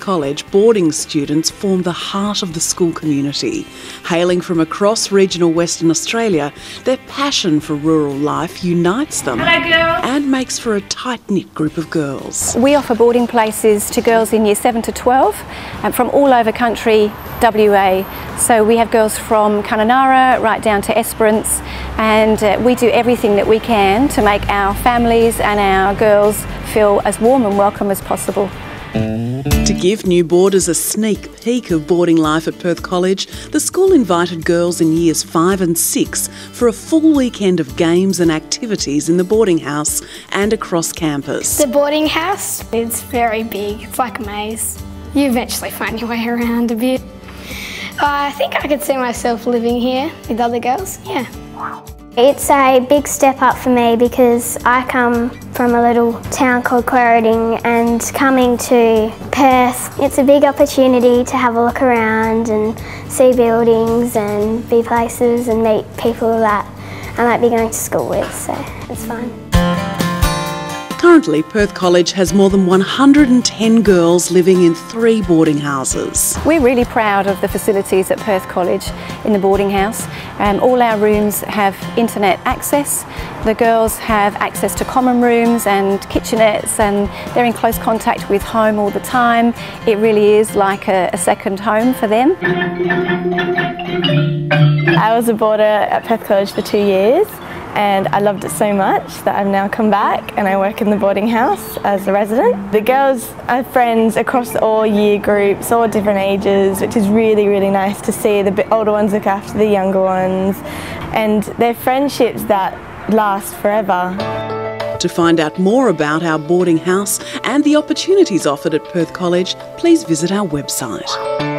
College, boarding students form the heart of the school community. Hailing from across regional Western Australia, their passion for rural life unites them and makes for a tight knit group of girls. We offer boarding places to girls in year 7 to 12 and from all over country, WA. So we have girls from Kununurra right down to Esperance and uh, we do everything that we can to make our families and our girls feel as warm and welcome as possible. To give new boarders a sneak peek of boarding life at Perth College, the school invited girls in years 5 and 6 for a full weekend of games and activities in the boarding house and across campus. The boarding house is very big, it's like a maze. You eventually find your way around a bit. I think I could see myself living here with other girls, yeah. It's a big step up for me because I come from a little town called Quairading and coming to Perth, it's a big opportunity to have a look around and see buildings and be places and meet people that I might be going to school with, so it's fun. Currently, Perth College has more than 110 girls living in three boarding houses. We're really proud of the facilities at Perth College in the boarding house. Um, all our rooms have internet access. The girls have access to common rooms and kitchenettes and they're in close contact with home all the time. It really is like a, a second home for them. I was a boarder at Perth College for two years and I loved it so much that I've now come back and I work in the boarding house as a resident. The girls are friends across all year groups, all different ages, which is really, really nice to see. The older ones look after the younger ones and they're friendships that last forever. To find out more about our boarding house and the opportunities offered at Perth College, please visit our website.